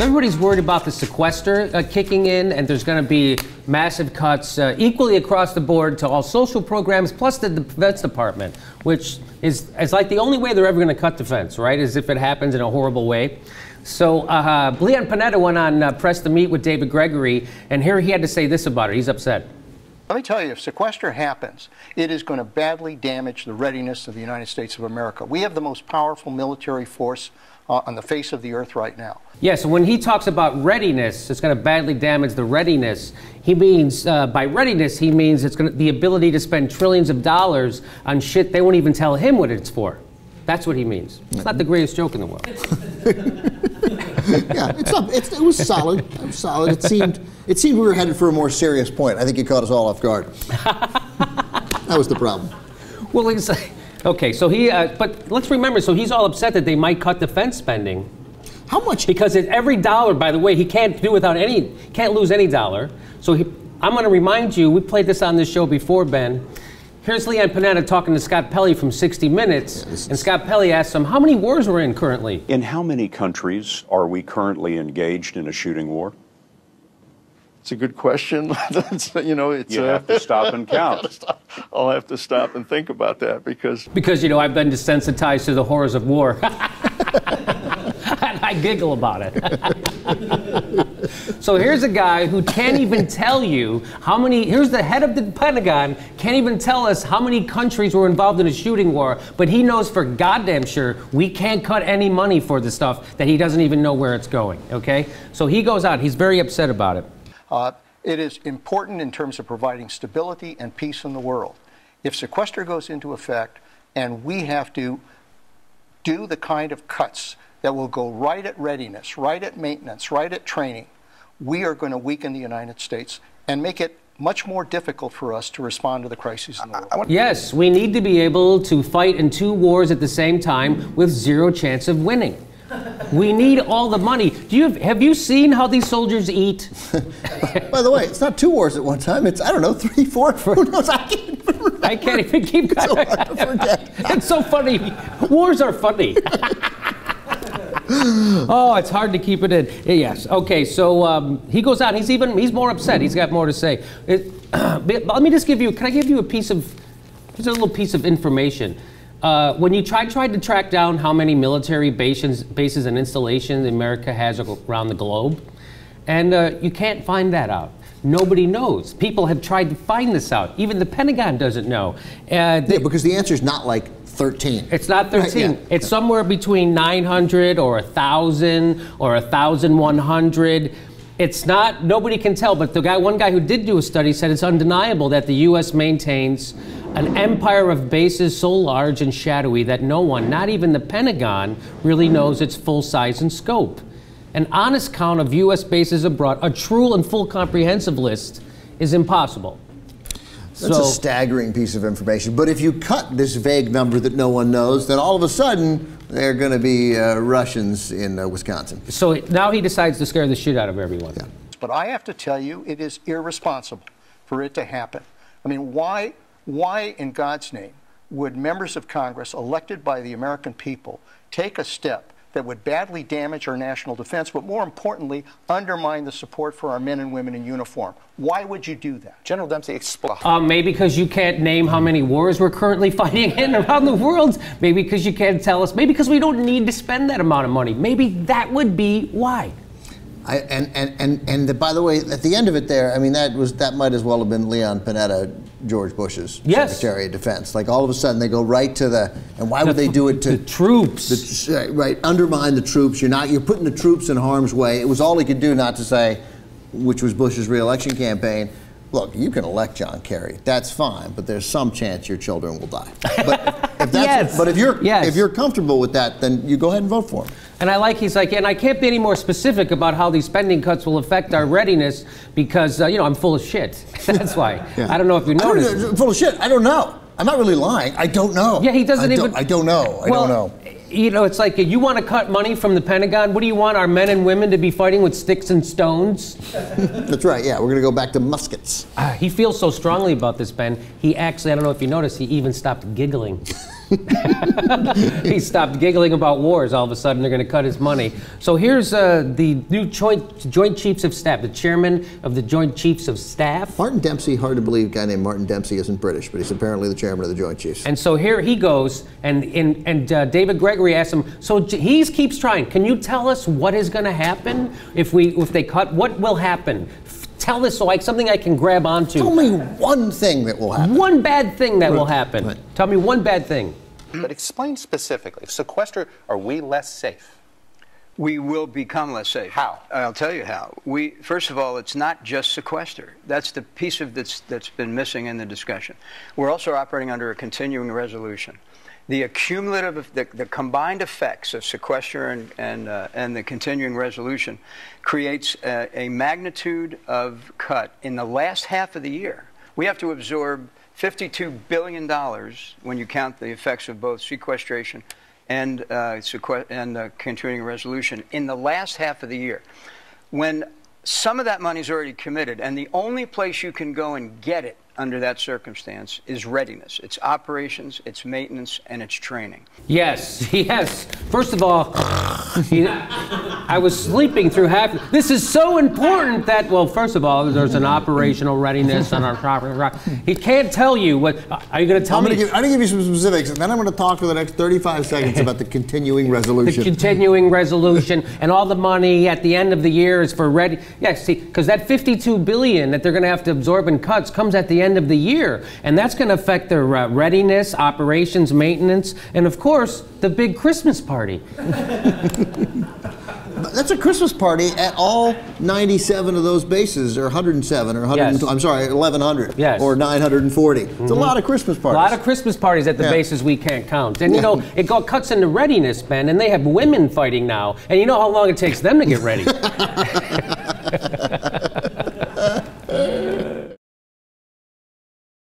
So everybody's worried about the sequester uh, kicking in, and there's going to be massive cuts uh, equally across the board to all social programs, plus the defense department, which is, is like the only way they're ever going to cut defense, right? Is if it happens in a horrible way. So uh, Leon Panetta went on uh, Press the Meet with David Gregory, and here he had to say this about it. He's upset. Let me tell you, if sequester happens, it is going to badly damage the readiness of the United States of America. We have the most powerful military force uh, on the face of the earth right now. Yeah, so when he talks about readiness, it's going to badly damage the readiness. He means, uh, by readiness, he means it's going to, the ability to spend trillions of dollars on shit they won't even tell him what it's for. That's what he means. It's not the greatest joke in the world. yeah, it's not, it's, it was solid. It was solid. It seemed, it seemed we were headed for a more serious point. I think he caught us all off guard. that was the problem. Well, he's like, okay, so he, uh, but let's remember, so he's all upset that they might cut defense spending. How much? Because it, every dollar, by the way, he can't do without any, can't lose any dollar. So he, I'm going to remind you, we played this on this show before, Ben. Here's Leon Panetta talking to Scott Pelley from 60 Minutes, and Scott Pelley asked him, "How many wars we're in currently?" In how many countries are we currently engaged in a shooting war? It's a good question. you know, it's you uh, have to stop and count. I'll have to stop and think about that because because you know I've been desensitized to the horrors of war. I giggle about it. so here's a guy who can't even tell you how many. Here's the head of the Pentagon, can't even tell us how many countries were involved in a shooting war, but he knows for goddamn sure we can't cut any money for the stuff that he doesn't even know where it's going. Okay? So he goes out, he's very upset about it. Uh, it is important in terms of providing stability and peace in the world. If sequester goes into effect and we have to do the kind of cuts that will go right at readiness, right at maintenance, right at training, we are going to weaken the United States and make it much more difficult for us to respond to the crises in the world. Yes, we need to be able to fight in two wars at the same time with zero chance of winning. We need all the money. Do you have, have you seen how these soldiers eat? By the way, it's not two wars at one time. It's I don't know three, four. Who knows? I can't, I can't even keep. It's so hard to forget. it's so funny. Wars are funny. oh, it's hard to keep it in. Yes. Okay. So um, he goes out. He's even. He's more upset. He's got more to say. It, let me just give you. Can I give you a piece of? Just a little piece of information. Uh, when you try, tried to track down how many military bases, bases and installations America has around the globe, and uh, you can't find that out. Nobody knows. People have tried to find this out. Even the Pentagon doesn't know. Uh, yeah, because the answer is not like 13. It's not 13. Right, yeah. It's somewhere between 900 or 1,000 or 1,100. It's not, nobody can tell, but the guy, one guy who did do a study said it's undeniable that the U.S. maintains an empire of bases so large and shadowy that no one, not even the Pentagon, really knows its full size and scope. An honest count of U.S. bases abroad, a true and full comprehensive list, is impossible. That's so, a staggering piece of information. But if you cut this vague number that no one knows, then all of a sudden there are going to be uh, Russians in uh, Wisconsin. So now he decides to scare the shit out of everyone. Yeah. But I have to tell you, it is irresponsible for it to happen. I mean, why, why in God's name would members of Congress elected by the American people take a step that would badly damage our national defense, but more importantly, undermine the support for our men and women in uniform. Why would you do that? General Dempsey, explain. Uh, maybe because you can't name how many wars we're currently fighting in around the world. Maybe because you can't tell us. Maybe because we don't need to spend that amount of money. Maybe that would be why. I, and and and and the, by the way, at the end of it, there, I mean, that was that might as well have been Leon Panetta, George Bush's yes. Secretary of Defense. Like all of a sudden, they go right to the, and why would they do it to the troops? The, right, undermine the troops. You're not, you're putting the troops in harm's way. It was all he could do not to say, which was Bush's reelection campaign. Look, you can elect John Kerry. That's fine, but there's some chance your children will die. But if, that's, yes. but if you're yes. if you're comfortable with that, then you go ahead and vote for him. And I like he's like, and I can't be any more specific about how these spending cuts will affect our readiness because uh, you know I'm full of shit. That's why. yeah. I don't know if you noticed. Full of shit. I don't know. I'm not really lying. I don't know. Yeah, he doesn't I even. Don't, I don't know. I well, don't know. You know, it's like you want to cut money from the Pentagon. What do you want our men and women to be fighting with sticks and stones? That's right. Yeah, we're going to go back to muskets. Uh, he feels so strongly about this, Ben. He actually, I don't know if you noticed, he even stopped giggling. he stopped giggling about wars. All of a sudden, they're going to cut his money. So here's uh, the new joint, joint Chiefs of Staff, the chairman of the Joint Chiefs of Staff. Martin Dempsey, hard to believe, a guy named Martin Dempsey isn't British, but he's apparently the chairman of the Joint Chiefs. And so here he goes, and and, and uh, David Gregory asks him. So he keeps trying. Can you tell us what is going to happen if we if they cut? What will happen? F- Tell this so like something I can grab onto. Tell me one thing that will happen. one bad thing that will happen. right. Tell me one bad thing. But explain specifically. Sequester, are we less safe? We will become less safe. How? I'll tell you how. We first of all, it's not just sequester. That's the piece of that's that's been missing in the discussion. We're also operating under a continuing resolution. The accumulative, the, the combined effects of sequester and and uh, and the continuing resolution creates a, a magnitude of cut in the last half of the year. We have to absorb 52 billion dollars when you count the effects of both sequestration and uh, and uh, continuing resolution in the last half of the year, when some of that money is already committed, and the only place you can go and get it under that circumstance is readiness. It's operations, it's maintenance, and it's training. Yes, yes. First of all, I was sleeping through half. This is so important that, well, first of all, there's an operational readiness on our property. He can't tell you what. Are you going to tell I'm me? going to give, I'm gonna give you some specifics, and then I'm going to talk for the next 35 seconds about the continuing resolution. the continuing resolution and all the money at the end of the year is for ready. Yeah, see, because that 52 billion that they're going to have to absorb in cuts comes at the end of the year, and that's going to affect their uh, readiness, operations, maintenance, and of course the big Christmas party. That's a Christmas party at all 97 of those bases, or 107, or 100. Yes. I'm sorry, 1100, Yes. or 940. It's a mm-hmm. lot of Christmas parties. A lot of Christmas parties at the Yeah. bases we can't count. And you know, it go, cuts into readiness, Ben, and they have women fighting now. And you know how long it takes them to get ready.